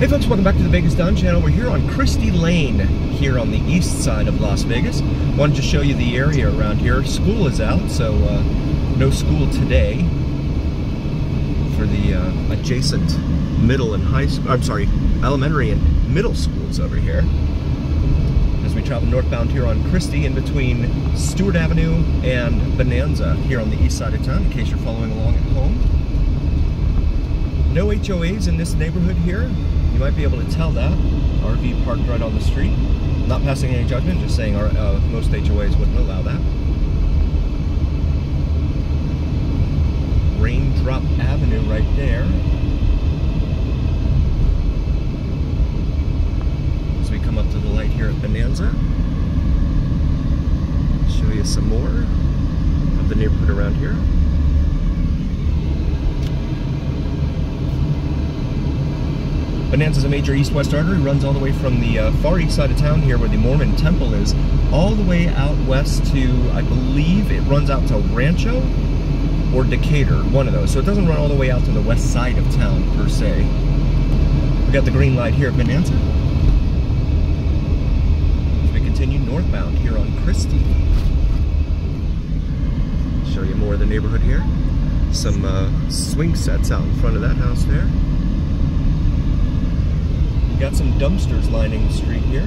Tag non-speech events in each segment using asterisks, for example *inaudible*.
Hey folks, welcome back to the Vegas Don channel. We're here on Christy Lane here on the east side of Las Vegas. Wanted to show you the area around here. School is out, so uh, no school today for the uh, adjacent middle and high school, I'm sorry, elementary and middle schools over here. As we travel northbound here on Christy in between Stewart Avenue and Bonanza here on the east side of town in case you're following along at home. No HOAs in this neighborhood here. You might be able to tell that. RV parked right on the street. Not passing any judgment, just saying our, uh, most HOAs wouldn't allow that. Raindrop Avenue right there. As we come up to the light here at Bonanza. Show you some more of the neighborhood around here. Bonanza is a major east-west artery, runs all the way from the uh, far east side of town here where the Mormon temple is, all the way out west to, I believe it runs out to Rancho or Decatur, one of those. So it doesn't run all the way out to the west side of town per se. We got the green light here at Bonanza. As we continue northbound here on Christy. Show you more of the neighborhood here. Some uh, swing sets out in front of that house there. Got some dumpsters lining the street here.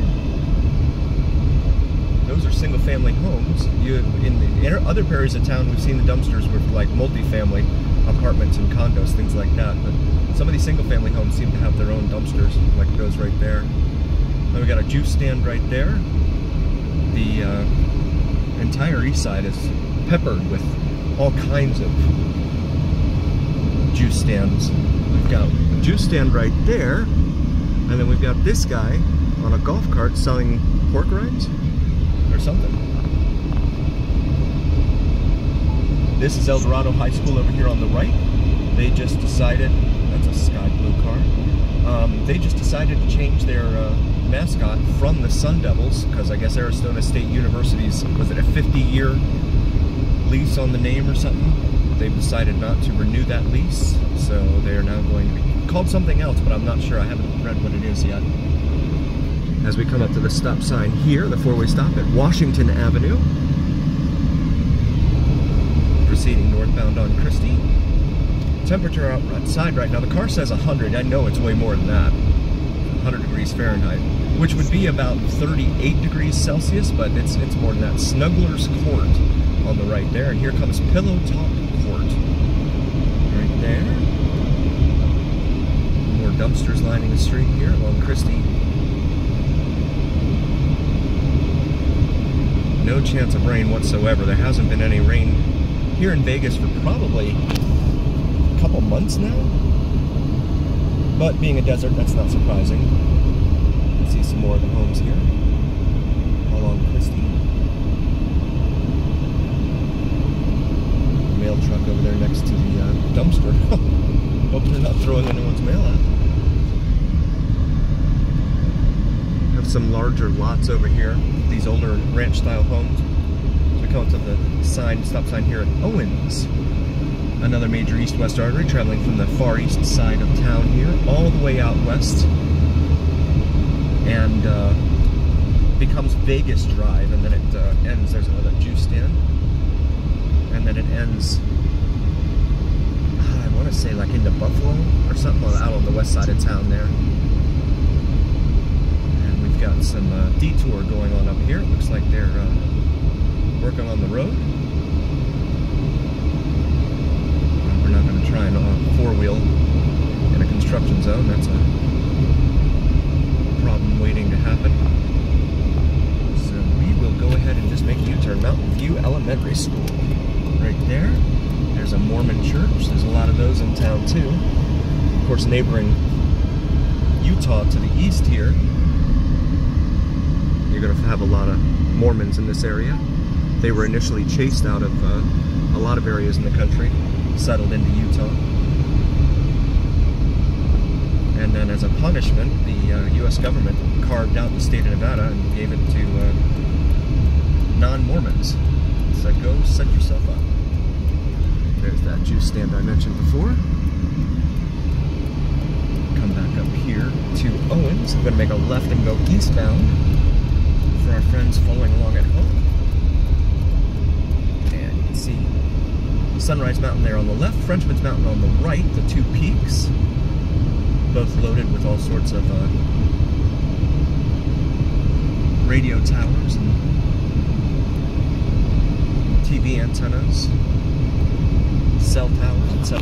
Those are single family homes. You in the other areas of town, we've seen the dumpsters with like multi-family apartments and condos, things like that. But some of these single family homes seem to have their own dumpsters, like those right there. Then we got a juice stand right there. The uh, entire east side is peppered with all kinds of juice stands. We've got a juice stand right there. And then we've got this guy on a golf cart selling pork rinds or something. This is El Dorado High School over here on the right. They just decided, that's a sky blue car. Um, they just decided to change their uh, mascot from the Sun Devils because I guess Arizona State University's, was it a 50 year lease on the name or something? They've decided not to renew that lease, so they are now going to be called something else, but I'm not sure. I haven't read what it is yet. As we come up to the stop sign here, the four-way stop at Washington Avenue. Proceeding northbound on Christy. Temperature outside right now, the car says 100. I know it's way more than that. 100 degrees Fahrenheit, which would be about 38 degrees Celsius, but it's it's more than that. Snuggler's Court on the right there, and here comes Pillow Talk Court. Right there More dumpsters lining the street here along Christy. No chance of rain whatsoever. There hasn't been any rain here in Vegas for probably a couple months now. But being a desert, that's not surprising. Let's see some more of the homes here along Christy. Mail truck over there next to the uh, dumpster. *laughs* Hope they're not throwing anyone's mail out. Have some larger lots over here, these older ranch style homes. So we come to the sign, stop sign here at Owens. Another major east-west artery traveling from the far east side of town here, all the way out west. And uh, becomes Vegas Drive, and then it uh, ends, there's another juice stand. And then it ends, I want to say like into Buffalo or something out on the west side of town there And we've got some uh, detour going on up here. It looks like they're uh, working on the road. we're not going to try a four-wheel in a construction zone. That's a problem waiting to happen. So we will go ahead and just make a U-turn. Mountain View Elementary School. Right there. There's a Mormon church. There's a lot of those in town too. Of course, neighboring Utah to the east here you're going to have a lot of Mormons in this area. They were initially chased out of uh, a lot of areas in the country, settled into Utah. And then as a punishment, the uh, U.S. government carved out the state of Nevada and gave it to uh, non-Mormons. So go set yourself up. Juice stand I mentioned before. Come back up here to So we're gonna make a left and go eastbound for our friends following along at home. And you can see Sunrise Mountain there on the left, Frenchman's Mountain on the right, the two peaks, both loaded with all sorts of uh, radio towers and TV antennas, cell towers, etc.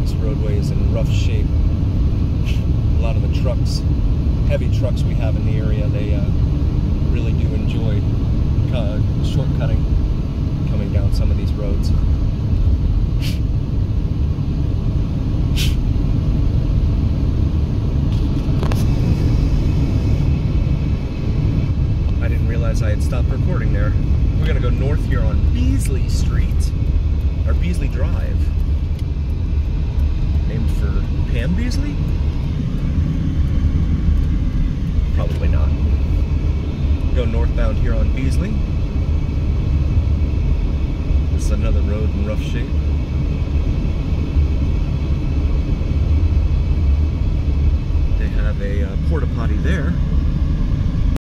This roadway is in rough shape. A lot of the trucks, heavy trucks we have in the area, they uh, really do enjoy uh, shortcutting coming down some of these roads. I didn't realize I had stopped recording there. We're gonna go north here on Beasley Street, or Beasley Drive, named for Pam Beasley? Probably not. Go northbound here on Beasley. This is another road in rough shape.